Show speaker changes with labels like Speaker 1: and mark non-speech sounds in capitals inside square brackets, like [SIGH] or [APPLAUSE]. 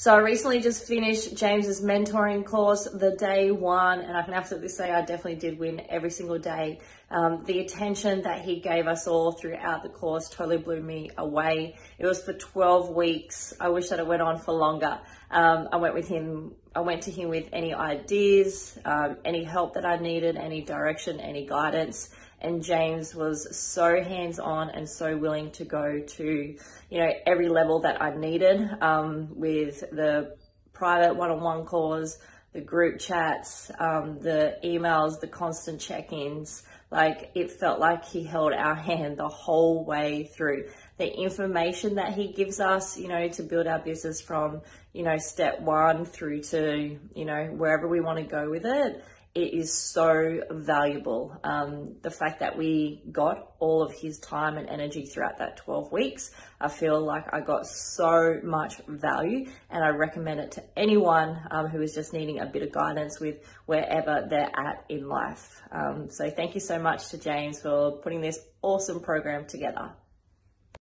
Speaker 1: So I recently just finished James's mentoring course, the day one, and I can absolutely say I definitely did win every single day. Um, the attention that he gave us all throughout the course totally blew me away. It was for 12 weeks. I wish that it went on for longer. Um, I went with him. I went to him with any ideas, um, any help that I needed, any direction, any guidance and James was so hands on and so willing to go to, you know, every level that I needed um, with the private one on one calls, the group chats, um, the emails, the constant check ins. Like it felt like he held our [LAUGHS] hand the whole way through. The information that he gives us, you know, to build our business from, you know, step one through to, you know, wherever we want to go with it it is so valuable. Um, the fact that we got all of his time and energy throughout that 12 weeks, I feel like I got so much value and I recommend it to anyone um, who is just needing a bit of guidance with wherever they're at in life. Um, so thank you so much to James for putting this awesome program together.